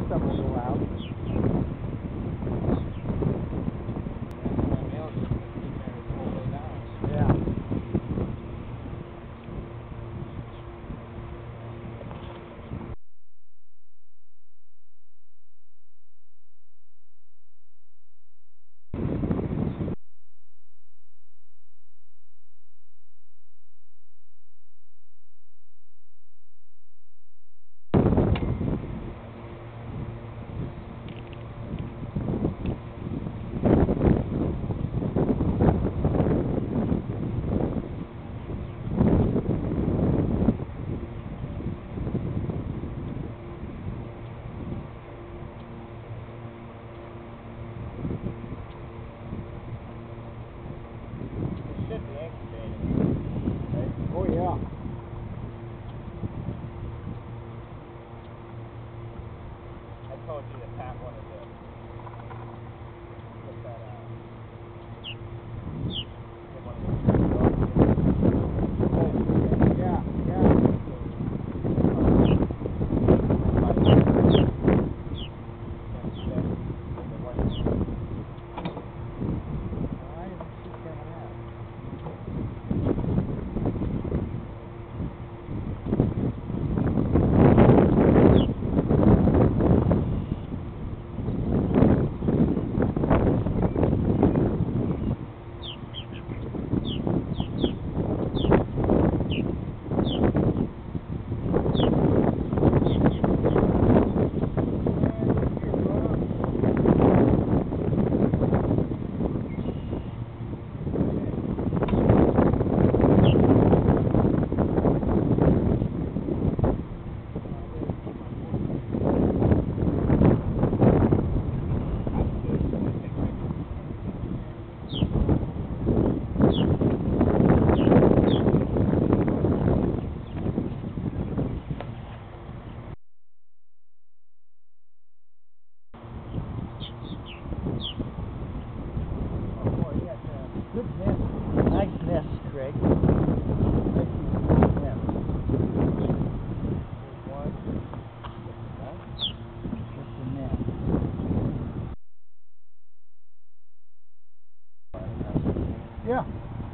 most of them will go out. Yeah. Oh yeah. I told you that Pat wanted to put that out. Get one of those. Yeah, yeah. I didn't see coming out. Good nest. Nice nest, Craig. Yeah,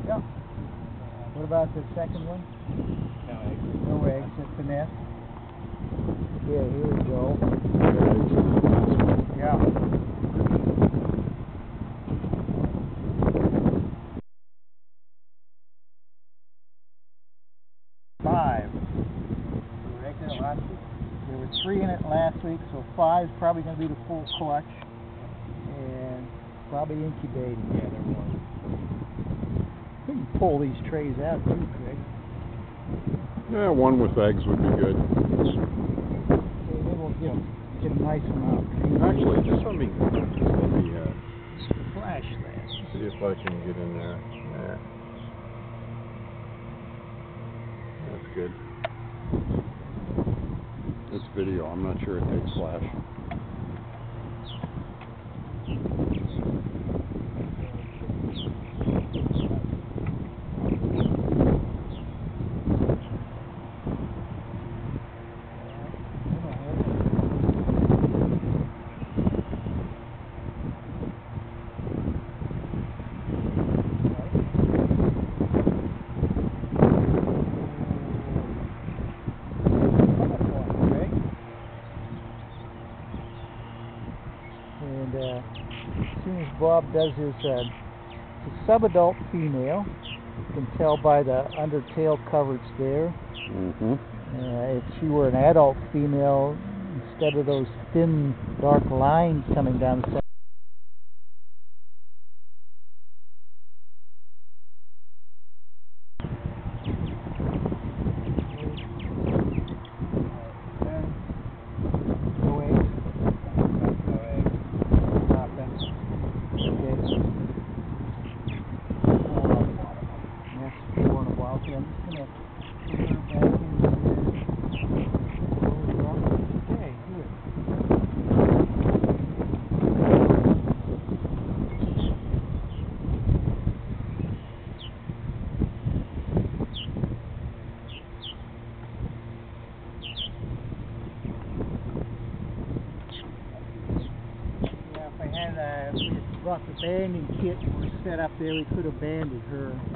yeah. What about the second one? No eggs, just a nest. Yeah, here we go. Yeah. Five. There were three in it last week, so five's probably going to be the full clutch. And probably incubating. Yeah, there was. You can pull these trays out too, Craig. Yeah, one with eggs would be good. Okay, then we'll get, get a nice out. Actually, just let me, let me, uh, Flash that. see if I can get in there. There. That's good. This video, I'm not sure it takes flash. And uh, as as Bob does is uh, it's a sub-adult female, you can tell by the undertail coverage there. Mm-hmm. Uh, if she were an adult female, instead of those thin dark lines coming down the side. while, so I'm just going to put her back in there. had uh, brought the banding kit and we set up there, we could have banded her.